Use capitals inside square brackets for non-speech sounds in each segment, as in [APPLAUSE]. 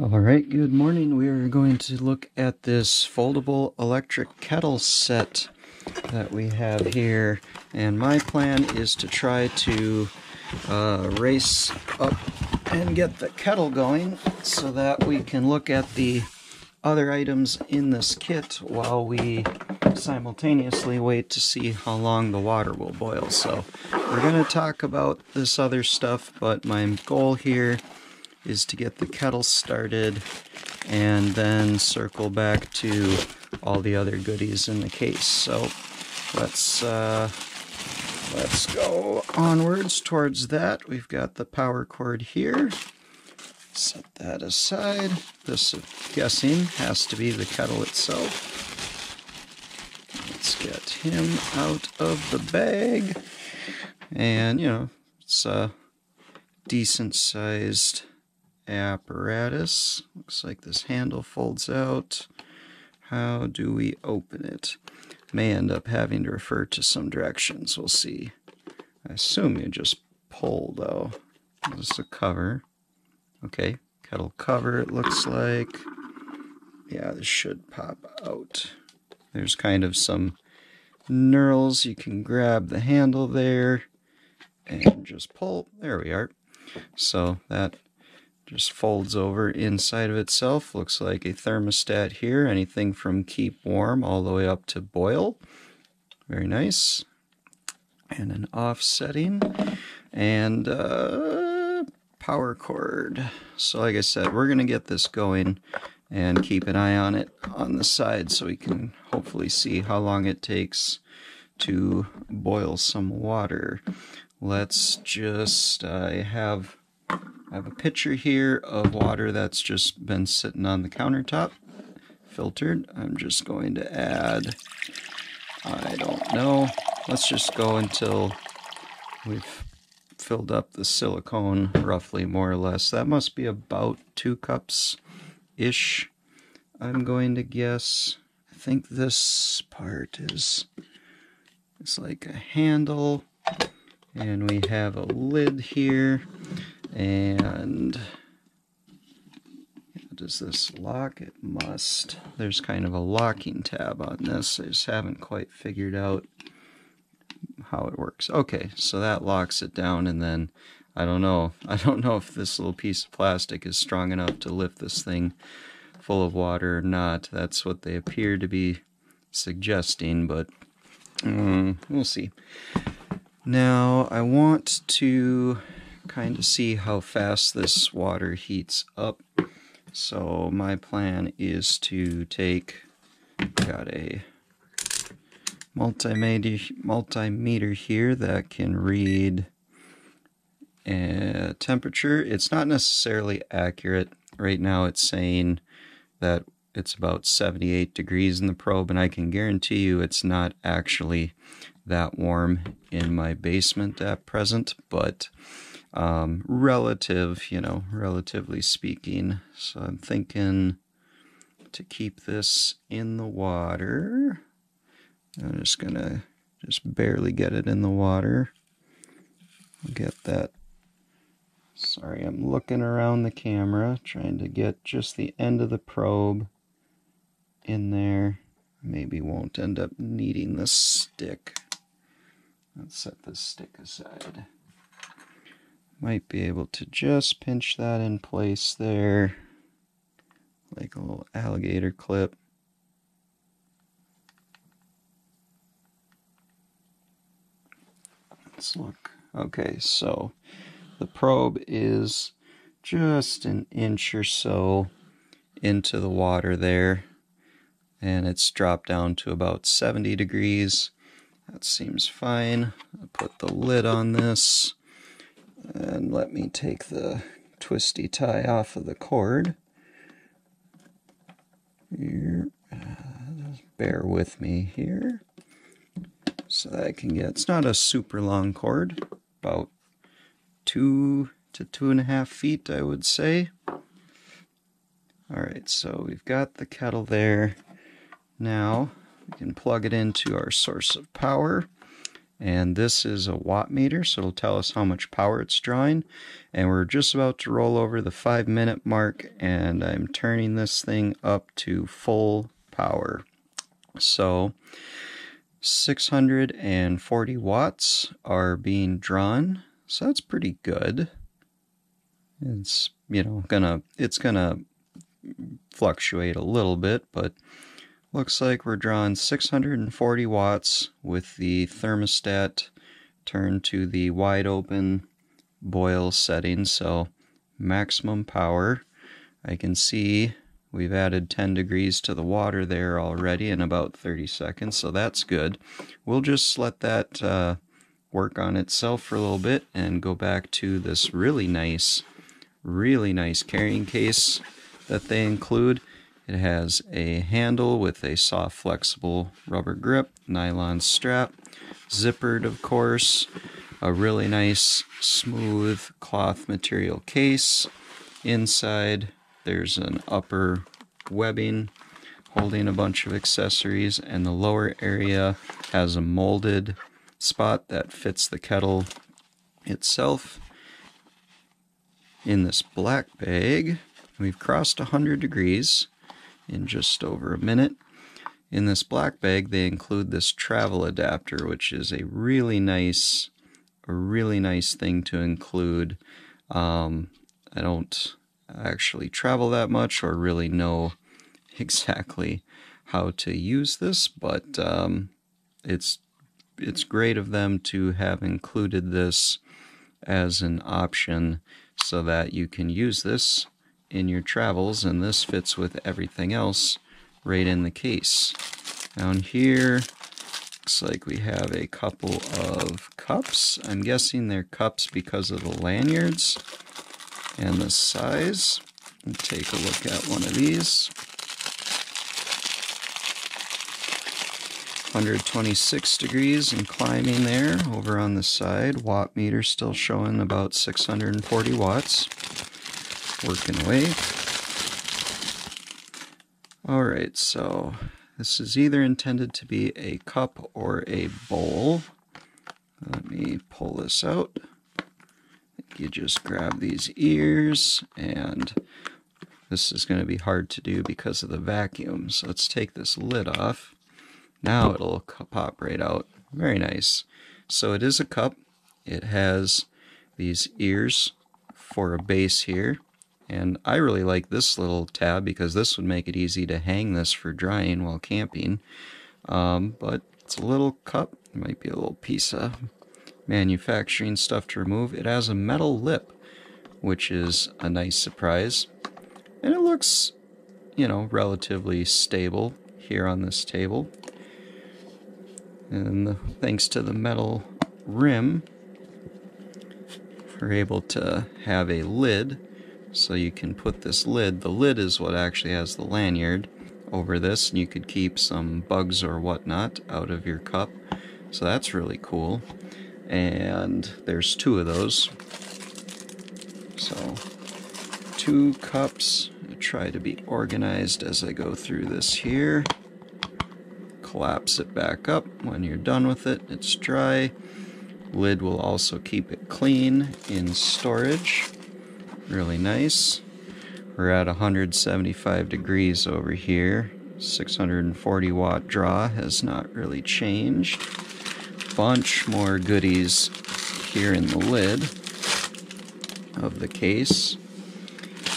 All right, good morning. We are going to look at this foldable electric kettle set that we have here. And my plan is to try to uh, race up and get the kettle going so that we can look at the other items in this kit while we simultaneously wait to see how long the water will boil. So we're going to talk about this other stuff, but my goal here is to get the kettle started and then circle back to all the other goodies in the case. So let's uh, let's go onwards towards that. We've got the power cord here. Set that aside. This, I'm guessing, has to be the kettle itself. Let's get him out of the bag. And, you know, it's a decent sized apparatus. Looks like this handle folds out. How do we open it? May end up having to refer to some directions. We'll see. I assume you just pull, though. This is a cover. Okay, kettle cover, it looks like. Yeah, this should pop out. There's kind of some knurls. You can grab the handle there and just pull. There we are. So that just folds over inside of itself. Looks like a thermostat here. Anything from keep warm all the way up to boil. Very nice. And an off setting. And uh, power cord. So like I said, we're going to get this going and keep an eye on it on the side so we can hopefully see how long it takes to boil some water. Let's just, I have I have a pitcher here of water that's just been sitting on the countertop, filtered. I'm just going to add, I don't know, let's just go until we've filled up the silicone roughly more or less. That must be about two cups-ish, I'm going to guess. I think this part is, it's like a handle, and we have a lid here. And does this lock? It must. There's kind of a locking tab on this. I just haven't quite figured out how it works. Okay, so that locks it down and then I don't know. [LAUGHS] I don't know if this little piece of plastic is strong enough to lift this thing full of water or not. That's what they appear to be suggesting, but um, we'll see. Now, I want to kind of see how fast this water heats up. So my plan is to take, got a multimeter, multimeter here that can read a temperature. It's not necessarily accurate. Right now it's saying that it's about 78 degrees in the probe, and I can guarantee you it's not actually that warm in my basement at present, but um, relative, you know, relatively speaking. So I'm thinking to keep this in the water. I'm just going to just barely get it in the water. Get that. Sorry, I'm looking around the camera, trying to get just the end of the probe in there. Maybe won't end up needing the stick. Let's set this stick aside might be able to just pinch that in place there. Like a little alligator clip. Let's look. Okay so the probe is just an inch or so into the water there and it's dropped down to about 70 degrees. That seems fine. I'll put the lid on this and let me take the twisty tie off of the cord. Here, bear with me here. So that I can get, it's not a super long cord, about two to two and a half feet, I would say. Alright, so we've got the kettle there. Now, we can plug it into our source of power. And this is a watt meter, so it'll tell us how much power it's drawing. And we're just about to roll over the five minute mark, and I'm turning this thing up to full power. So 640 watts are being drawn, so that's pretty good. It's you know gonna it's gonna fluctuate a little bit, but looks like we're drawing 640 watts with the thermostat turned to the wide open boil setting, so maximum power. I can see we've added 10 degrees to the water there already in about 30 seconds, so that's good. We'll just let that uh, work on itself for a little bit and go back to this really nice, really nice carrying case that they include. It has a handle with a soft, flexible rubber grip, nylon strap, zippered, of course, a really nice, smooth cloth material case. Inside, there's an upper webbing holding a bunch of accessories, and the lower area has a molded spot that fits the kettle itself. In this black bag, we've crossed 100 degrees in just over a minute. In this black bag, they include this travel adapter, which is a really nice, a really nice thing to include. Um, I don't actually travel that much or really know [LAUGHS] exactly how to use this, but um, it's it's great of them to have included this as an option so that you can use this in your travels, and this fits with everything else right in the case. Down here, looks like we have a couple of cups. I'm guessing they're cups because of the lanyards and the size. take a look at one of these. 126 degrees and climbing there over on the side. Watt meter still showing about 640 watts working away. Alright, so this is either intended to be a cup or a bowl. Let me pull this out. You just grab these ears, and this is going to be hard to do because of the vacuum. So let's take this lid off. Now it'll pop right out. Very nice. So it is a cup. It has these ears for a base here. And I really like this little tab because this would make it easy to hang this for drying while camping. Um, but it's a little cup. It might be a little piece of manufacturing stuff to remove. It has a metal lip, which is a nice surprise. And it looks, you know, relatively stable here on this table. And thanks to the metal rim, we're able to have a lid so you can put this lid, the lid is what actually has the lanyard over this, and you could keep some bugs or whatnot out of your cup. So that's really cool. And there's two of those. So, two cups. I try to be organized as I go through this here. Collapse it back up when you're done with it. It's dry. Lid will also keep it clean in storage really nice. We're at 175 degrees over here. 640 watt draw has not really changed. Bunch more goodies here in the lid of the case,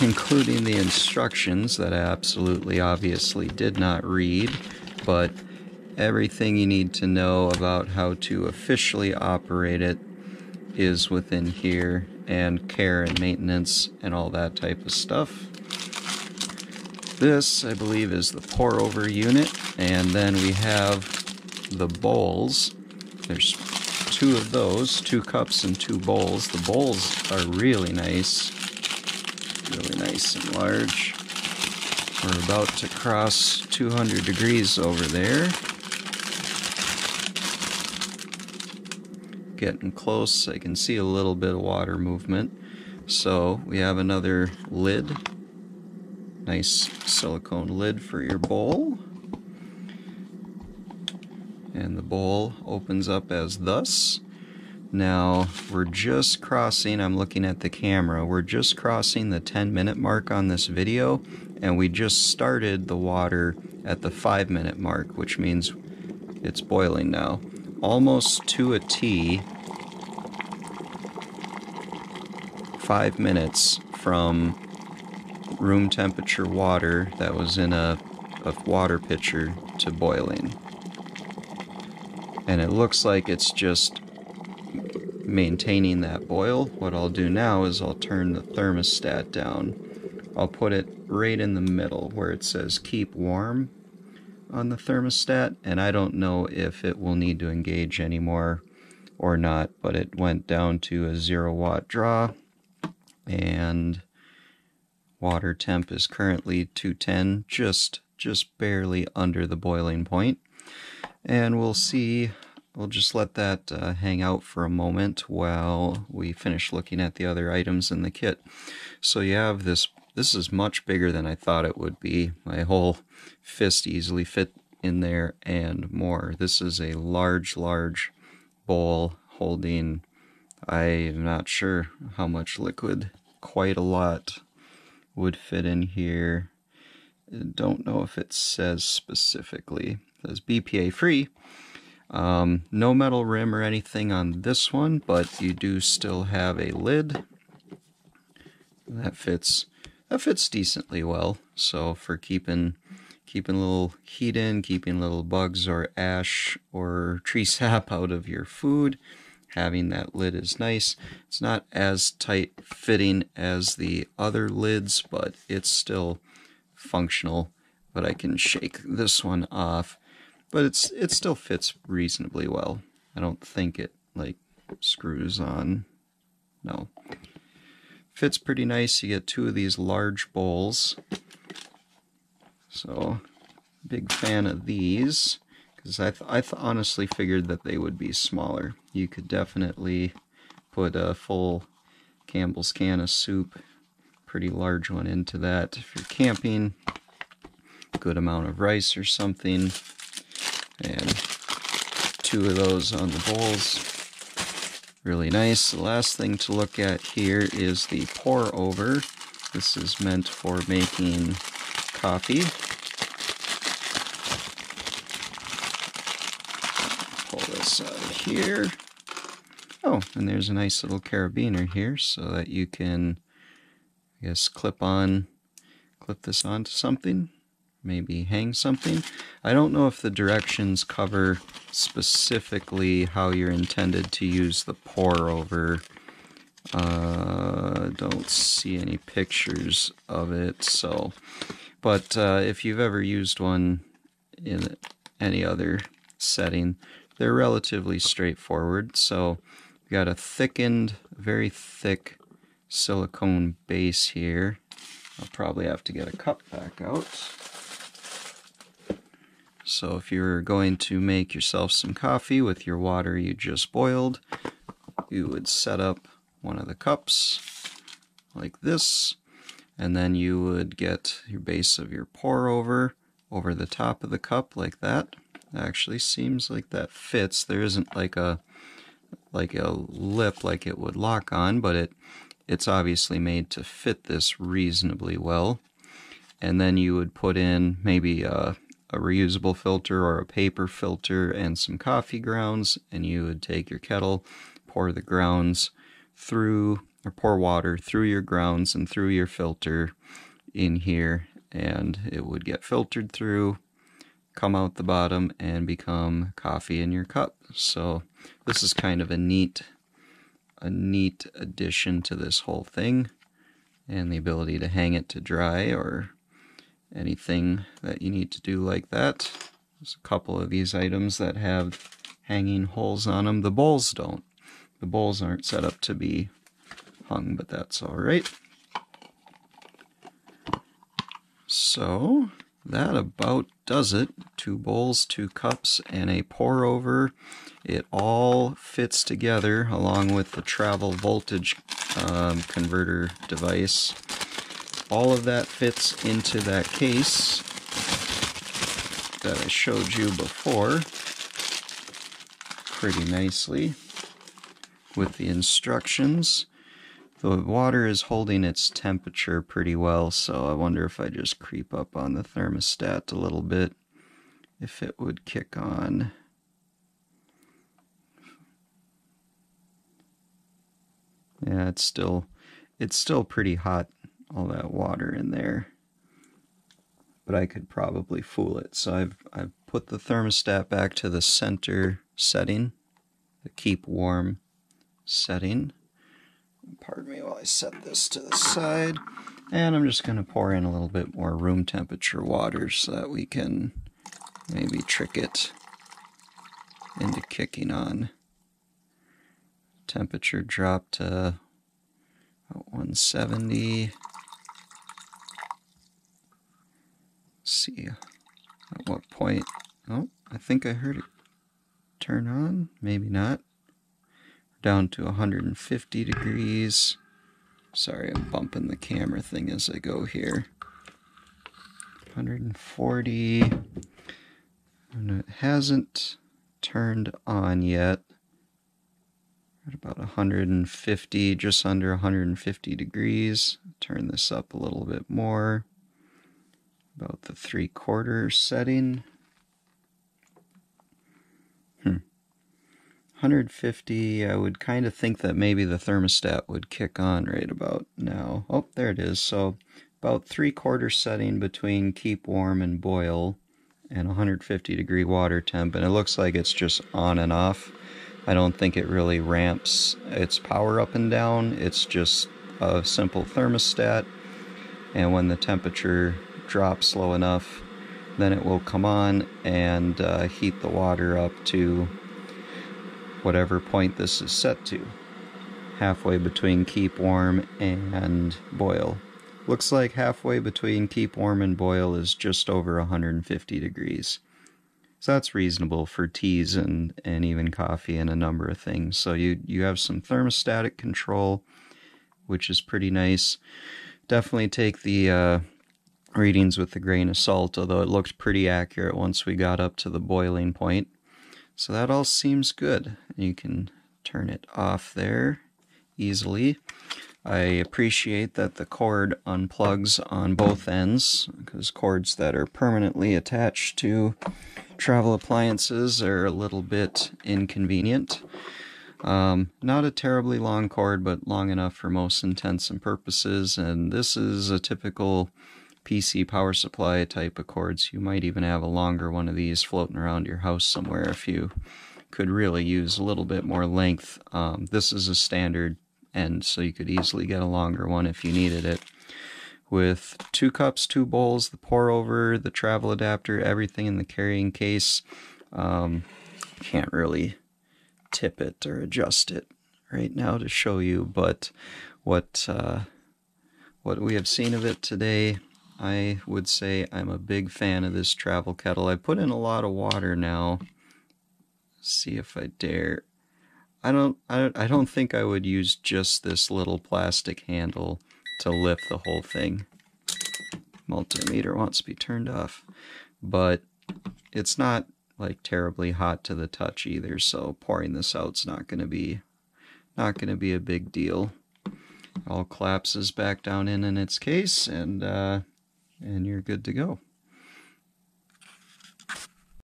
including the instructions that I absolutely obviously did not read, but everything you need to know about how to officially operate it is within here and care and maintenance and all that type of stuff. This, I believe, is the pour over unit, and then we have the bowls. There's two of those, two cups and two bowls. The bowls are really nice, really nice and large. We're about to cross 200 degrees over there. Getting close. I can see a little bit of water movement. So we have another lid. Nice silicone lid for your bowl. and the bowl opens up as thus. Now we're just crossing, I'm looking at the camera, we're just crossing the 10 minute mark on this video and we just started the water at the 5 minute mark which means it's boiling now. Almost to a T, 5 minutes from room temperature water that was in a, a water pitcher to boiling. And it looks like it's just maintaining that boil. What I'll do now is I'll turn the thermostat down. I'll put it right in the middle where it says keep warm on the thermostat and I don't know if it will need to engage anymore or not but it went down to a zero watt draw and water temp is currently 210 just just barely under the boiling point. and we'll see we'll just let that uh, hang out for a moment while we finish looking at the other items in the kit so you have this this is much bigger than I thought it would be. My whole fist easily fit in there and more. This is a large large bowl holding I'm not sure how much liquid quite a lot would fit in here. Don't know if it says specifically. It says BPA free. Um, no metal rim or anything on this one, but you do still have a lid. That fits that fits decently well. So for keeping keeping a little heat in, keeping little bugs or ash or [LAUGHS] tree sap out of your food, having that lid is nice. It's not as tight fitting as the other lids, but it's still functional. But I can shake this one off but it's it still fits reasonably well. I don't think it like screws on. No. Fits pretty nice. You get two of these large bowls. So, big fan of these because I, th I th honestly figured that they would be smaller. You could definitely put a full Campbell's can of soup, pretty large one into that. If you're camping, good amount of rice or something, and two of those on the bowls. Really nice. The last thing to look at here is the pour over. This is meant for making coffee. Pull this out of here. Oh, and there's a nice little carabiner here so that you can, I guess, clip on, clip this onto something maybe hang something. I don't know if the directions cover specifically how you're intended to use the pour over. Uh, don't see any pictures of it, so. But uh, if you've ever used one in any other setting, they're relatively straightforward. So, we've got a thickened, very thick silicone base here. I'll probably have to get a cup back out. So if you're going to make yourself some coffee with your water you just boiled, you would set up one of the cups like this, and then you would get your base of your pour over over the top of the cup like that. Actually seems like that fits. There isn't like a like a lip like it would lock on, but it it's obviously made to fit this reasonably well. And then you would put in maybe a a reusable filter or a paper filter and some coffee grounds and you would take your kettle, pour the grounds through or pour water through your grounds and through your filter in here and it would get filtered through come out the bottom and become coffee in your cup. So this is kind of a neat a neat addition to this whole thing and the ability to hang it to dry or anything that you need to do like that. There's a couple of these items that have hanging holes on them. The bowls don't. The bowls aren't set up to be hung, but that's alright. So, that about does it. Two bowls, two cups, and a pour over. It all fits together along with the travel voltage um, converter device all of that fits into that case that I showed you before. pretty nicely with the instructions. The water is holding its temperature pretty well, so I wonder if I just creep up on the thermostat a little bit, if it would kick on. Yeah, it's still it's still pretty hot, all that water in there. But I could probably fool it. So I've I've put the thermostat back to the center setting, the keep warm setting. Pardon me while I set this to the side. And I'm just going to pour in a little bit more room temperature water so that we can maybe trick it into kicking on. Temperature dropped to 170. Let's see at what point. Oh, I think I heard it turn on. Maybe not down to 150 degrees. Sorry, I'm bumping the camera thing as I go here. 140. And it hasn't turned on yet. At about 150, just under 150 degrees. Turn this up a little bit more. About the three quarter setting. Hmm. 150, I would kind of think that maybe the thermostat would kick on right about now. Oh, there it is. So about three quarter setting between keep warm and boil and 150 degree water temp. And it looks like it's just on and off. I don't think it really ramps its power up and down. It's just a simple thermostat. And when the temperature drops low enough, then it will come on and uh, heat the water up to whatever point this is set to. Halfway between keep warm and boil. Looks like halfway between keep warm and boil is just over 150 degrees. So that's reasonable for teas and, and even coffee and a number of things. So you, you have some thermostatic control, which is pretty nice. Definitely take the uh, readings with a grain of salt, although it looked pretty accurate once we got up to the boiling point. So that all seems good. You can turn it off there easily. I appreciate that the cord unplugs on both ends because cords that are permanently attached to travel appliances are a little bit inconvenient. Um, not a terribly long cord, but long enough for most intents and purposes, and this is a typical PC power supply type of cords. You might even have a longer one of these floating around your house somewhere if you could really use a little bit more length. Um, this is a standard end, so you could easily get a longer one if you needed it. With two cups, two bowls, the pour over, the travel adapter, everything in the carrying case. Um, can't really tip it or adjust it right now to show you, but what uh, what we have seen of it today I would say I'm a big fan of this travel kettle. I put in a lot of water now. Let's see if I dare. I don't, I don't think I would use just this little plastic handle to lift the whole thing. Multimeter wants to be turned off. But it's not like terribly hot to the touch either, so pouring this out's not gonna be not gonna be a big deal. All collapses back down in in its case and uh and you're good to go.